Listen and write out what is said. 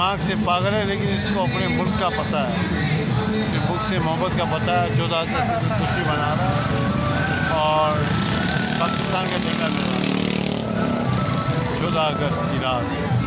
دماغ سے پاگل ہے، لیکن اس کو اپنے ملک کا پتہ ہے۔ ملک سے محبت کا پتہ ہے چودہ اگست سے خوشی منا رہا ہے۔ اور پاکستان کا جھنڈا لے رہا ہے۔ چودہ اگست کی رات۔